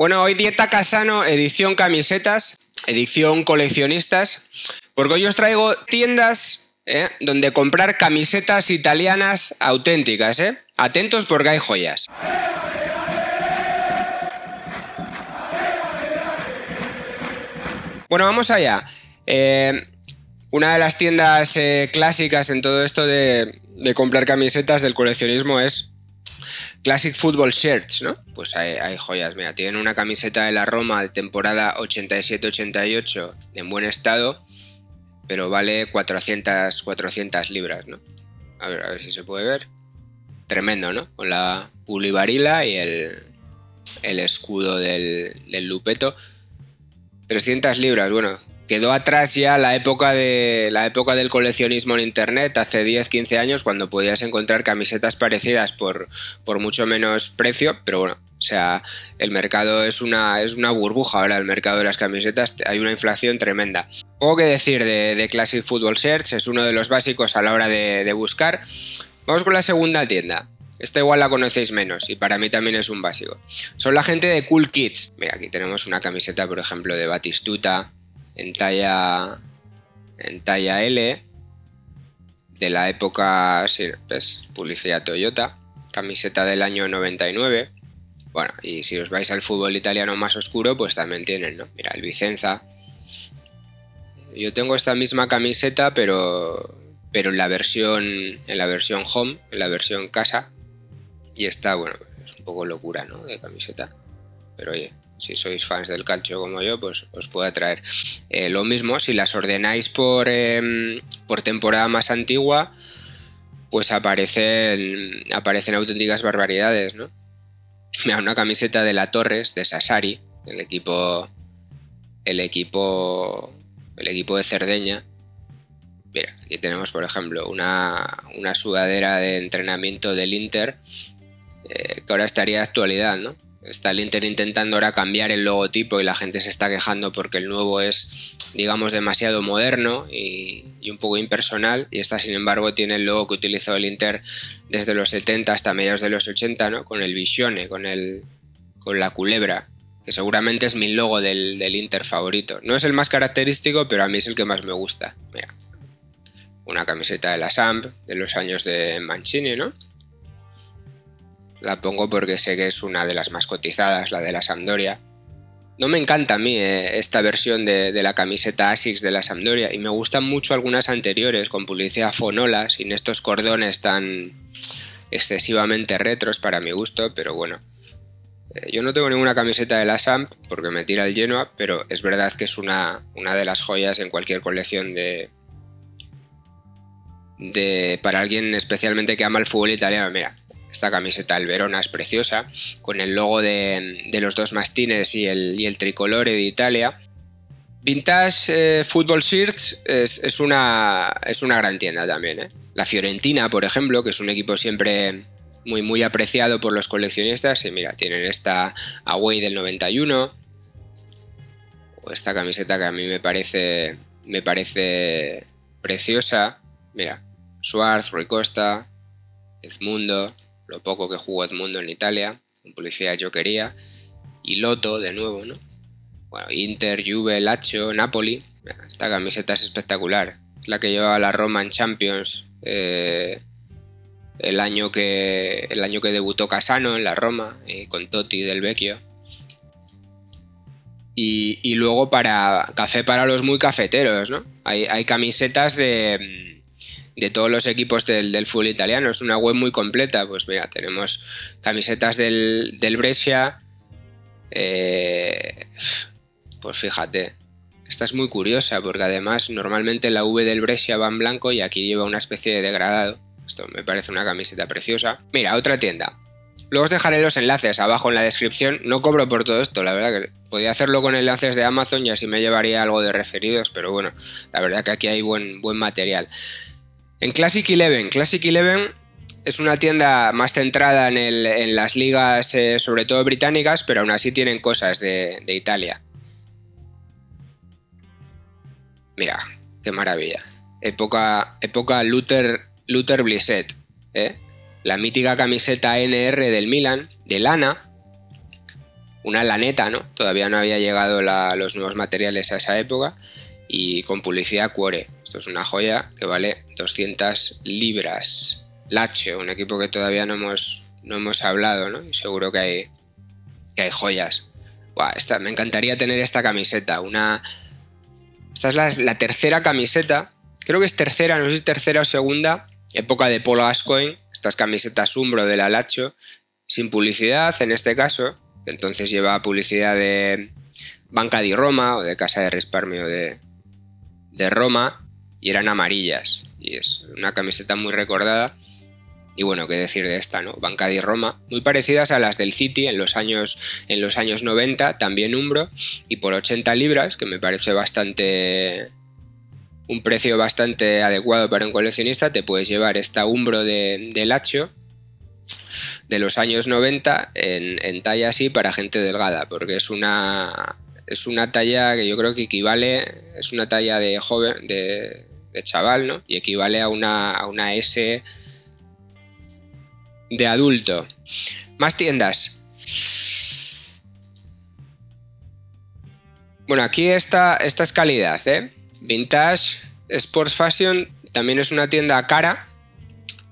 Bueno, hoy Dieta Casano, edición camisetas, edición coleccionistas, porque hoy os traigo tiendas ¿eh? donde comprar camisetas italianas auténticas. ¿eh? Atentos porque hay joyas. Bueno, vamos allá. Eh, una de las tiendas eh, clásicas en todo esto de, de comprar camisetas del coleccionismo es Classic Football Shirts, ¿no? Pues hay, joyas, mira, tienen una camiseta de la Roma de temporada 87-88 en buen estado, pero vale 400, 400 libras, ¿no? A ver, a ver si se puede ver. Tremendo, ¿no? Con la pulibarila y el, el escudo del, del lupeto. 300 libras, bueno, quedó atrás ya la época, de, la época del coleccionismo en Internet, hace 10-15 años, cuando podías encontrar camisetas parecidas por, por mucho menos precio, pero bueno, o sea, el mercado es una, es una burbuja ahora, el mercado de las camisetas, hay una inflación tremenda. Poco que decir de, Classic Football Search, es uno de los básicos a la hora de, de buscar. Vamos con la segunda tienda. Esta igual la conocéis menos y para mí también es un básico. Son la gente de Cool Kids. Mira, aquí tenemos una camiseta, por ejemplo, de Batistuta, en talla, en talla L de la época, pues, publicidad Toyota, camiseta del año 99. Bueno, y si os vais al fútbol italiano más oscuro, pues también tienen, ¿no? Mira, el Vicenza. Yo tengo esta misma camiseta, pero, pero en la versión, en la versión home, en la versión casa. Y está, bueno, es un poco locura, ¿no? De camiseta. Pero oye, si sois fans del calcio como yo, pues os puede atraer. Eh, lo mismo, si las ordenáis por, em, por temporada más antigua, pues aparecen, aparecen auténticas barbaridades, ¿no? Mira, una camiseta de la Torres, de Sassari, el equipo, el equipo, el equipo de Cerdeña. Mira, aquí tenemos, por ejemplo, una, una sudadera de entrenamiento del Inter, eh, que ahora estaría de actualidad, ¿no? Está el Inter intentando ahora cambiar el logotipo y la gente se está quejando porque el nuevo es, digamos, demasiado moderno y, un poco impersonal. Y esta, sin embargo, tiene el logo que utilizó el Inter desde los 70 hasta mediados de los 80, ¿no? Con el Visione, con, el, con la culebra, que seguramente es mi logo del, del Inter favorito. No es el más característico, pero a mí es el que más me gusta. Mira, una camiseta de la Samp de los años de Mancini, ¿no? La pongo porque sé que es una de las más cotizadas, la de la Sampdoria. No me encanta a mí eh, esta versión de, la camiseta ASICS de la Sampdoria y me gustan mucho algunas anteriores con publicidad fonola, sin estos cordones tan excesivamente retros para mi gusto, pero bueno. Eh, yo no tengo ninguna camiseta de la Samp porque me tira el Genoa, pero es verdad que es una, una de las joyas en cualquier colección de, de para alguien especialmente que ama el fútbol italiano. Mira, esta camiseta del Verona es preciosa, con el logo de, los dos mastines y el, y tricolore de Italia. Vintage eh, Football Shirts es, una, es una gran tienda también. ¿eh? La Fiorentina, por ejemplo, que es un equipo siempre muy, muy apreciado por los coleccionistas. Y mira, tienen esta Away del 91. O esta camiseta que a mí me parece, me parece preciosa. Mira, Suárez, Rui Costa, Edmundo, lo poco que jugó Edmundo en Italia, en publicidad yo quería, y Loto de nuevo, ¿no? Bueno, Inter, Juve, Lazio, Napoli, esta camiseta es espectacular, es la que llevaba la Roma en Champions eh, el, año que, el año que debutó Casano en la Roma, eh, con Totti del Vecchio. Y, luego para café para los muy cafeteros, ¿no? hay camisetas de de todos los equipos del, fútbol italiano. Es una web muy completa. Pues mira, tenemos camisetas del, del Brescia. Eh, pues fíjate, esta es muy curiosa porque además normalmente la V del Brescia va en blanco y aquí lleva una especie de degradado. Esto me parece una camiseta preciosa. Mira, otra tienda. Luego os dejaré los enlaces abajo en la descripción. No cobro por todo esto, la verdad que podía hacerlo con enlaces de Amazon y así me llevaría algo de referidos, pero bueno, la verdad que aquí hay buen, buen material. En Classic Eleven, Classic Eleven es una tienda más centrada en, las ligas, eh, sobre todo británicas, pero aún así tienen cosas de, Italia. Mira, qué maravilla. Época, época Luther, Luther Blissett, ¿eh? La mítica camiseta NR del Milan, de lana, una laneta, ¿no? Todavía no había llegado los nuevos materiales a esa época y con publicidad cuore. Esto es una joya que vale 200 libras. Lacho, un equipo que todavía no hemos, no hemos hablado, ¿no? Y seguro que hay, que hay joyas. me encantaría tener esta camiseta. Una. Esta es la, tercera camiseta. Creo que es tercera, no sé si es tercera o segunda. Época de Polo Ascoin. Estas camisetas Umbro de la Lacho. Sin publicidad en este caso. Que entonces lleva publicidad de Banca di Roma o de Casa de Resparmio de, de Roma y eran amarillas. Y es una camiseta muy recordada. Y bueno, qué decir de esta, ¿no? Banca di Roma, muy parecidas a las del City en los años, en los años 90, también Umbro, y por 80 libras, que me parece bastante. un precio bastante adecuado para un coleccionista, te puedes llevar esta Umbro de, de de los años 90 en, en talla así para gente delgada, porque es una, es una talla que yo creo que equivale, es una talla de joven, de, chaval, ¿no? Y equivale a una, a una S de adulto. Más tiendas. Bueno, aquí está, esta es calidad, ¿eh? Vintage Sports Fashion también es una tienda cara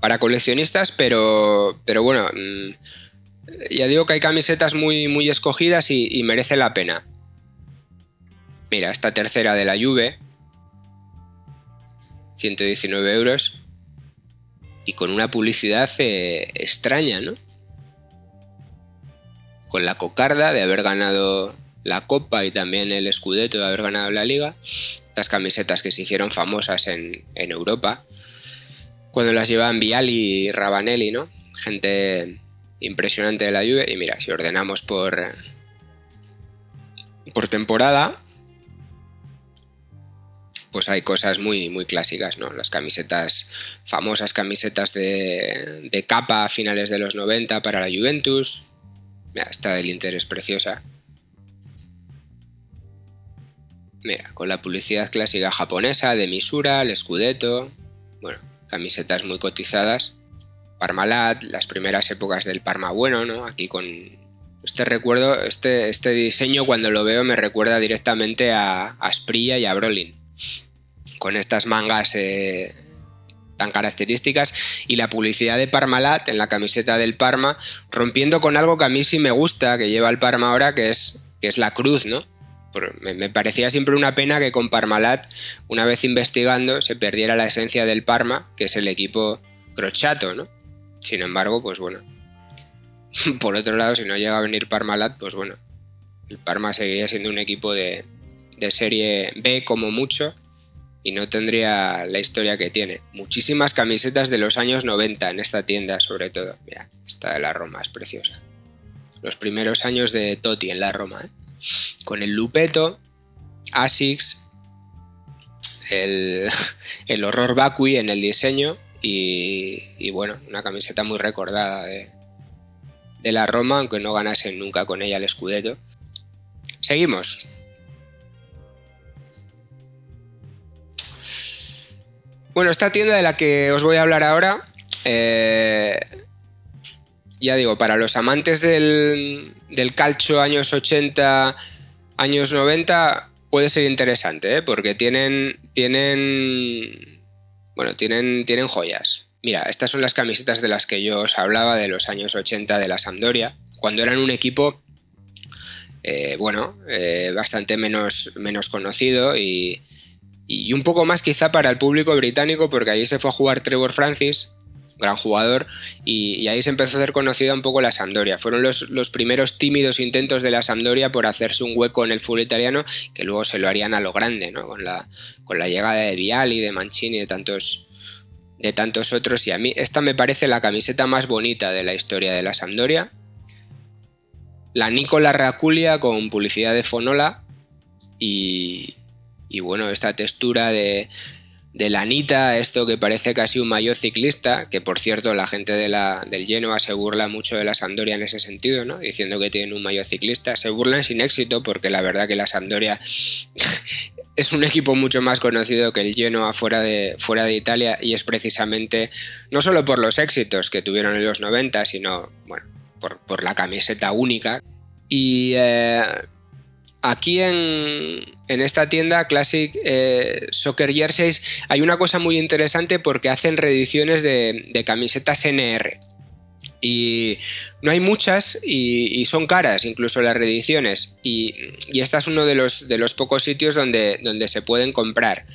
para coleccionistas, pero, pero bueno, mm, ya digo que hay camisetas muy, muy escogidas y merece la pena. Mira, esta tercera de la Juve, 119 euros. Y con una publicidad eh, extraña, ¿no? Con la cocarda de haber ganado la Copa y también el Scudetto de haber ganado la Liga. Estas camisetas que se hicieron famosas en, Europa. Cuando las llevaban Viali y Rabanelli, ¿no? Gente impresionante de la Juve. Y mira, si ordenamos por, por temporada, pues hay cosas muy, muy clásicas, ¿no? Las camisetas, famosas camisetas de, de capa a finales de los 90 para la Juventus. Mira, esta del Inter es preciosa. Mira, con la publicidad clásica japonesa de Misura, el Scudetto. Bueno, camisetas muy cotizadas. Parmalat, las primeras épocas del Parma bueno, ¿no? Aquí con este recuerdo, este, este diseño cuando lo veo me recuerda directamente a, a y a Brolin con estas mangas eh, tan características y la publicidad de Parmalat en la camiseta del Parma, rompiendo con algo que a mí sí me gusta, que lleva el Parma ahora, que es, que es la cruz, ¿no? Me, parecía siempre una pena que con Parmalat, una vez investigando, se perdiera la esencia del Parma, que es el equipo crochato, ¿no? Sin embargo, pues bueno. Por otro lado, si no llega a venir Parmalat, pues bueno. El Parma seguiría siendo un equipo de, de serie B como mucho y no tendría la historia que tiene. Muchísimas camisetas de los años 90 en esta tienda, sobre todo. Mira, esta de la Roma es preciosa. Los primeros años de Totti en la Roma, ¿eh? con el Lupeto, Asics, el, el horror vacui en el diseño y, bueno, una camiseta muy recordada de, de la Roma, aunque no ganasen nunca con ella el Scudetto. Seguimos. Bueno, esta tienda de la que os voy a hablar ahora, eh, ya digo, para los amantes del, del calcio años 80, años 90, puede ser interesante, ¿eh? porque tienen, tienen, bueno, tienen, tienen joyas. Mira, estas son las camisetas de las que yo os hablaba de los años 80 de la Sampdoria, cuando eran un equipo, eh, bueno, bastante menos, menos conocido y, y un poco más quizá para el público británico porque allí se fue a jugar Trevor Francis, gran jugador, y, ahí se empezó a hacer conocida un poco la Sampdoria. Fueron los, primeros tímidos intentos de la Sampdoria por hacerse un hueco en el fútbol italiano que luego se lo harían a lo grande, ¿no? Con la, con la llegada de Viali, de Mancini, de tantos, de tantos otros. Y a mí esta me parece la camiseta más bonita de la historia de la Sampdoria. La Nicola Raculia con publicidad de Fonola y, y bueno, esta textura de, de lanita, esto que parece casi un mayor ciclista, que por cierto la gente de la, del Genoa se burla mucho de la Sampdoria en ese sentido, ¿no? diciendo que tienen un mayor ciclista, se burlan sin éxito porque la verdad que la Sampdoria es un equipo mucho más conocido que el Genoa fuera de, fuera de Italia y es precisamente no solo por los éxitos que tuvieron en los 90, sino bueno, por, por la camiseta única Y eh, aquí en, esta tienda Classic eh, Soccer Jerseys hay una cosa muy interesante porque hacen reediciones de, camisetas NR. Y no hay muchas y, son caras incluso las reediciones. Y, y este es uno de los, de los pocos sitios donde, donde se pueden comprar.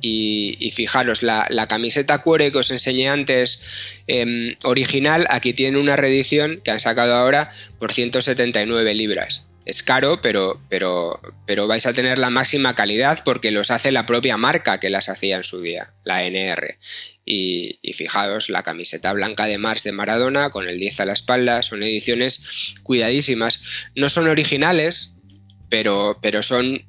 Y, fijaros, la, camiseta cuore que os enseñé antes em, original, aquí tiene una reedición que han sacado ahora por 179 libras es caro, pero, pero, pero vais a tener la máxima calidad porque los hace la propia marca que las hacía en su día, la NR. Y, fijaos, la camiseta blanca de Mars de Maradona con el 10 a la espalda, son ediciones cuidadísimas. No son originales, pero, pero son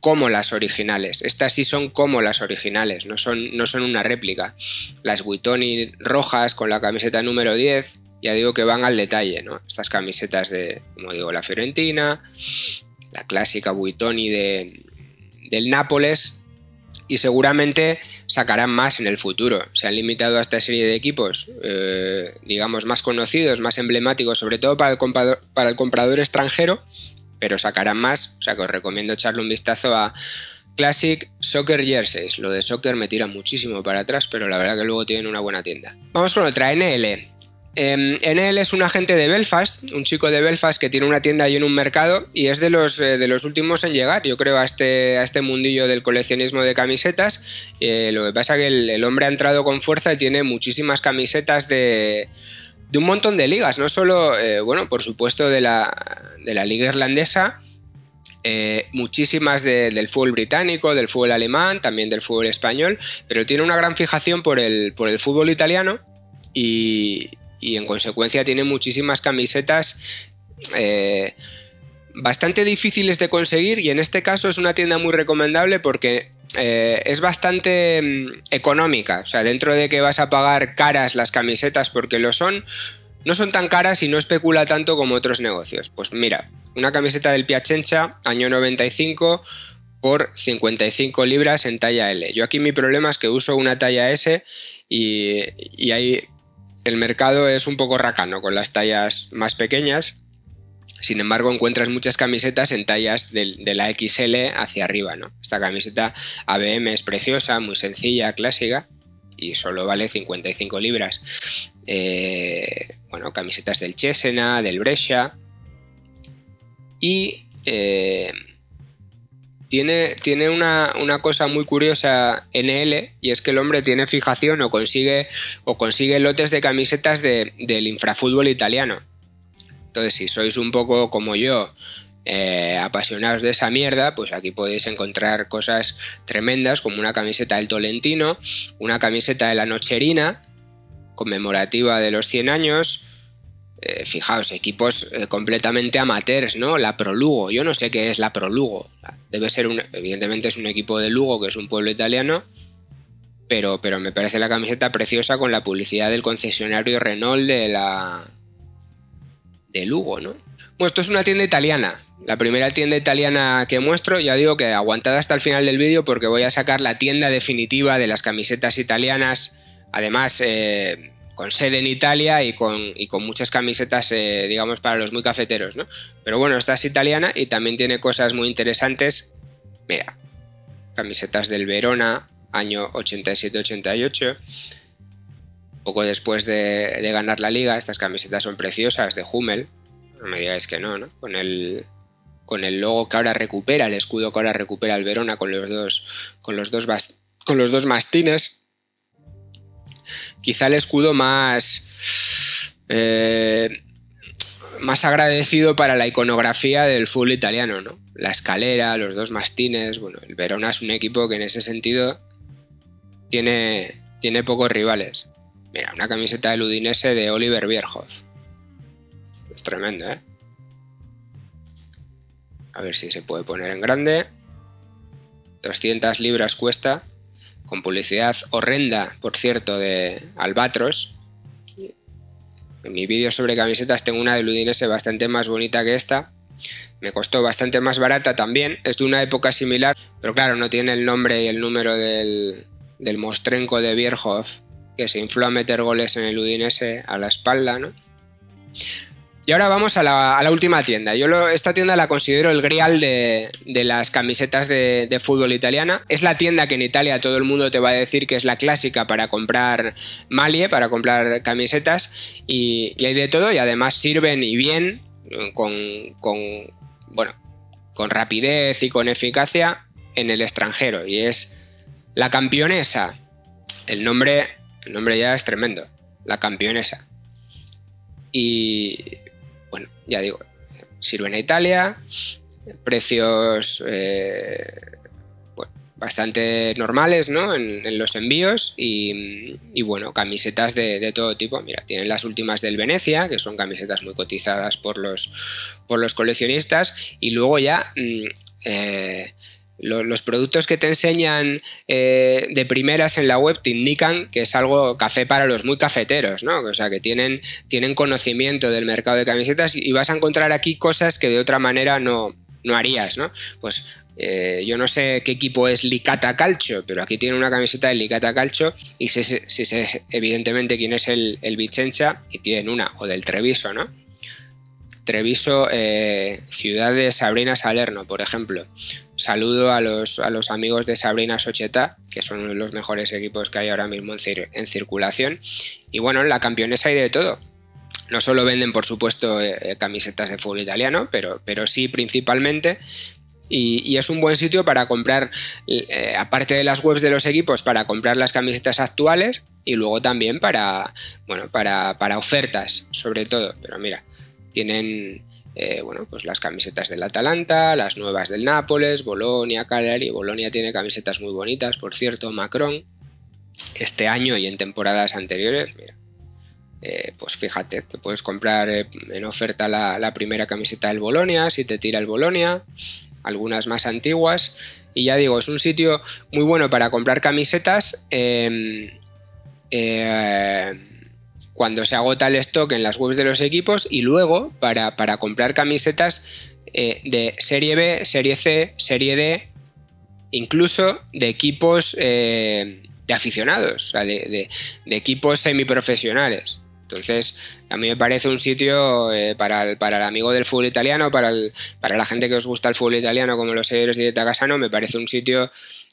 como las originales. Estas sí son como las originales, no son, no son una réplica. Las Witoni rojas con la camiseta número 10 ya digo que van al detalle, ¿no? Estas camisetas de, como digo, la Fiorentina, la clásica Buitoni de, del Nápoles y seguramente sacarán más en el futuro. Se han limitado a esta serie de equipos, eh, digamos, más conocidos, más emblemáticos, sobre todo para el, comprador, para el comprador extranjero, pero sacarán más. O sea que os recomiendo echarle un vistazo a Classic Soccer Jerseys. Lo de soccer me tira muchísimo para atrás, pero la verdad que luego tienen una buena tienda. Vamos con otra, NL. Eh, él es un agente de Belfast, un chico de Belfast que tiene una tienda y en un mercado y es de los, eh, de los últimos en llegar, yo creo, a este, a este mundillo del coleccionismo de camisetas. Eh, lo que pasa es que el, hombre ha entrado con fuerza y tiene muchísimas camisetas de, de un montón de ligas, no solo, eh, bueno, por supuesto de la, de la liga irlandesa, muchísimas del fútbol británico, del fútbol alemán, también del fútbol español, pero tiene una gran fijación por el, por el fútbol italiano y, y en consecuencia tiene muchísimas camisetas eh, bastante difíciles de conseguir y en este caso es una tienda muy recomendable porque eh, es bastante mm, económica, o sea, dentro de que vas a pagar caras las camisetas porque lo son, no son tan caras y no especula tanto como otros negocios. Pues mira, una camiseta del Piacenza, año 95, por 55 libras en talla L. Yo aquí mi problema es que uso una talla S y, y hay el mercado es un poco racano con las tallas más pequeñas. Sin embargo, encuentras muchas camisetas en tallas de, la XL hacia arriba, ¿no? Esta camiseta ABM es preciosa, muy sencilla, clásica y solo vale 55 libras. Eh, bueno, camisetas del Chesena, del Brescia y eh, tiene, una, cosa muy curiosa en él y es que el hombre tiene fijación o consigue, o consigue lotes de camisetas del infrafútbol italiano. Entonces, si sois un poco como yo, eh, apasionados de esa mierda, pues aquí podéis encontrar cosas tremendas como una camiseta del Tolentino, una camiseta de la Nocherina, conmemorativa de los 100 años, eh, fijaos, equipos eh, completamente amateurs, ¿no? La Prolugo, yo no sé qué es la Prolugo. Debe ser un, evidentemente es un equipo de Lugo, que es un pueblo italiano, pero, pero me parece la camiseta preciosa con la publicidad del concesionario Renault de la... de Lugo, ¿no? Bueno, esto es una tienda italiana, la primera tienda italiana que muestro, ya digo que aguantad hasta el final del vídeo porque voy a sacar la tienda definitiva de las camisetas italianas. Además, eh, con sede en Italia y con, con muchas camisetas, eh, digamos, para los muy cafeteros, ¿no? Pero bueno, esta es italiana y también tiene cosas muy interesantes. Mira, camisetas del Verona, año 87-88. Poco después de, ganar la liga, estas camisetas son preciosas de Hummel. No me digáis que no, ¿no? Con el, con el logo que ahora recupera, el escudo que ahora recupera el Verona con los dos, con los dos, con los dos mastines quizá el escudo más, eh, más agradecido para la iconografía del fútbol italiano, ¿no? La escalera, los dos mastines, bueno, el Verona es un equipo que en ese sentido tiene, tiene pocos rivales. Mira, una camiseta del Udinese de Oliver Bierhoff. Es tremendo, ¿eh? A ver si se puede poner en grande. 200 libras cuesta con publicidad horrenda, por cierto, de Albatros. En mi vídeo sobre camisetas tengo una de Udinese bastante más bonita que esta. Me costó bastante más barata también. Es de una época similar, pero claro, no tiene el nombre y el número del, del mostrenco de Bierhoff, que se infló a meter goles en el Udinese a la espalda, ¿no? Y ahora vamos a la, última tienda. Yo esta tienda la considero el grial de, las camisetas de, fútbol italiana. Es la tienda que en Italia todo el mundo te va a decir que es la clásica para comprar malie, para comprar camisetas. Y, hay de todo y además sirven y bien, con, bueno, con rapidez y con eficacia en el extranjero. Y es la campionesa. El nombre, el nombre ya es tremendo. La campionesa. Y bueno, ya digo, sirve en Italia, precios eh, bastante normales ¿no? en, los envíos y, bueno, camisetas de, todo tipo. Mira, tienen las últimas del Venecia, que son camisetas muy cotizadas por los, por los coleccionistas y luego ya... Mm, los productos que te enseñan eh, de primeras en la web te indican que es algo café para los muy cafeteros, ¿no? O sea, que tienen, tienen conocimiento del mercado de camisetas y vas a encontrar aquí cosas que de otra manera no, no harías, ¿no? Pues eh, yo no sé qué equipo es Licata Calcio, pero aquí tiene una camiseta de Licata Calcio y sé, sé, evidentemente quién es el, el Vicenza y tienen una, o del Treviso, ¿no? Treviso, eh, ciudad de Sabrina Salerno, por ejemplo. Saludo a los, a los amigos de Sabrina Socheta, que son los mejores equipos que hay ahora mismo en, circulación. Y bueno, en la campeonesa hay de todo. No solo venden, por supuesto, eh, eh, camisetas de fútbol italiano, pero, pero sí principalmente y, es un buen sitio para comprar, aparte de las webs de los equipos, para comprar las camisetas actuales y luego también para, bueno, para, para ofertas, sobre todo. Pero mira, tienen eh, bueno, pues las camisetas del Atalanta, las nuevas del Nápoles, Bolonia, Cagliari. Bolonia tiene camisetas muy bonitas, por cierto, Macron. Este año y en temporadas anteriores, mira, eh, pues fíjate, te puedes comprar eh, en oferta la, primera camiseta del Bolonia, si te tira el Bolonia, algunas más antiguas. Y ya digo, es un sitio muy bueno para comprar camisetas. Em, cuando se agota el stock en las webs de los equipos y luego para, comprar camisetas eh, de serie B, serie C, serie D, incluso de equipos eh, de aficionados, o sea, de, equipos semiprofesionales. Entonces, a mí me parece un sitio eh, para, el, para, el, amigo del fútbol italiano, para, para la gente que os gusta el fútbol italiano, como los seguidores de Dieta me parece un sitio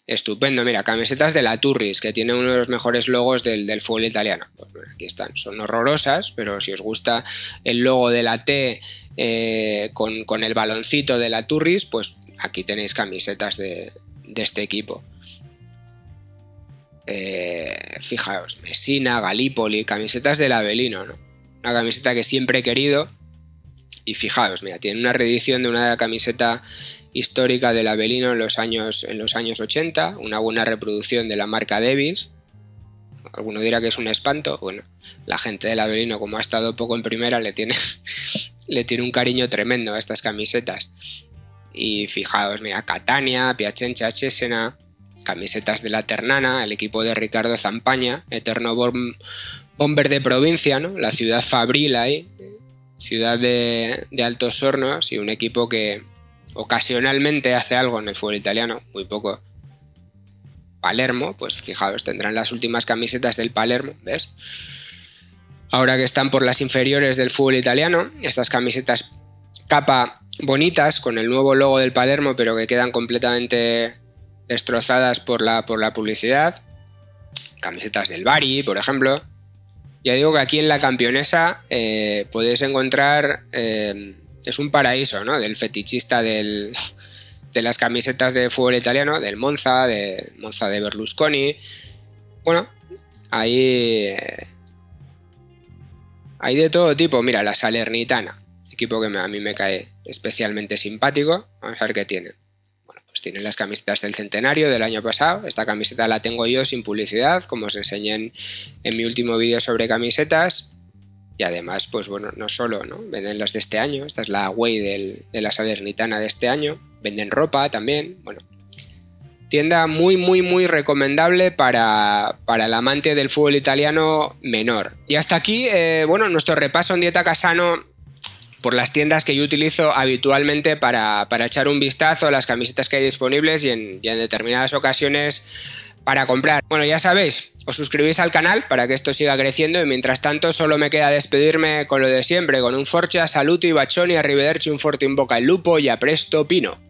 Estupendo, mira, camisetas de la Turris, que tiene uno de los mejores logos del, fútbol italiano. Pues aquí están, son horrorosas, pero si os gusta el logo de la T eh, con, el baloncito de la Turris, pues aquí tenéis camisetas de, este equipo. Eh, fijaos, Messina, Galípoli, camisetas del Avelino, ¿no? Una camiseta que siempre he querido. Y fijaos, mira, tiene una reedición de una camiseta histórica del Avelino en los años, en los años 80, una buena reproducción de la marca Davis. Alguno dirá que es un espanto. Bueno, la gente del Avelino, como ha estado poco en primera, le tiene, le tiene un cariño tremendo a estas camisetas. Y fijaos, mira, Catania, Piacenza, Cesena, camisetas de la Ternana, el equipo de Ricardo Zampaña, eterno bomber de provincia, ¿no? La ciudad fabril ahí, ciudad de, de Altos Hornos y un equipo que, ocasionalmente hace algo en el fútbol italiano, muy poco. Palermo, pues fijaos, tendrán las últimas camisetas del Palermo, ¿ves? Ahora que están por las inferiores del fútbol italiano, estas camisetas capa bonitas con el nuevo logo del Palermo, pero que quedan completamente destrozadas por la, por la publicidad. Camisetas del Bari, por ejemplo. Ya digo que aquí en la campionesa eh, podéis encontrar eh, es un paraíso, ¿no? Del fetichista de las camisetas de fútbol italiano, del Monza, de Monza de Berlusconi. Bueno, ahí hay de todo tipo. Mira, la Salernitana, equipo que a mí me cae especialmente simpático. Vamos a ver qué tiene. Pues tienen las camisetas del centenario del año pasado. Esta camiseta la tengo yo sin publicidad, como os enseñé en, mi último vídeo sobre camisetas. Y además, pues bueno, no solo, ¿no? Venden las de este año, esta es la Way de la Salernitana de este año, venden ropa también, bueno. Tienda muy, muy, muy recomendable para, el amante del fútbol italiano menor. Y hasta aquí, eh, bueno, nuestro repaso en Dieta Casano por las tiendas que yo utilizo habitualmente para, echar un vistazo a las camisetas que hay disponibles y en, y en determinadas ocasiones para comprar. Bueno, ya sabéis, os suscribís al canal para que esto siga creciendo y mientras tanto solo me queda despedirme con lo de siempre, con un forcha, saluto y bachón y arrivederci un forte in boca el lupo y a presto pino.